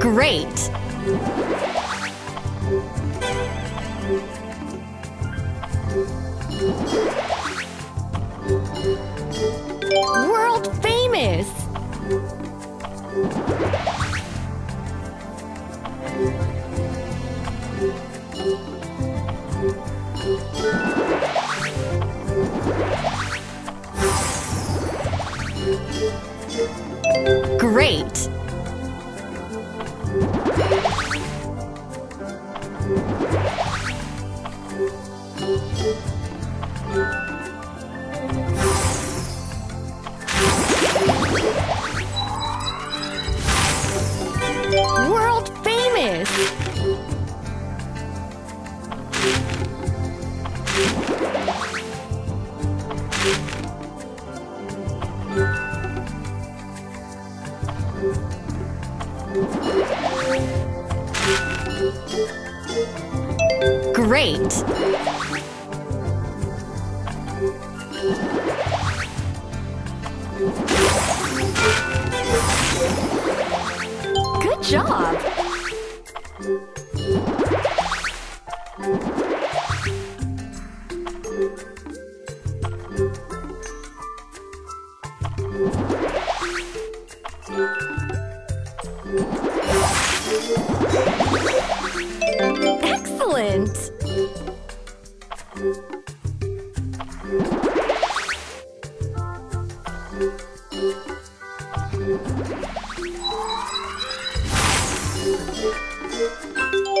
Great! World famous! Great! Great! Good job! Excellent!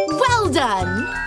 Well done!